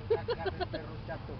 perro chato.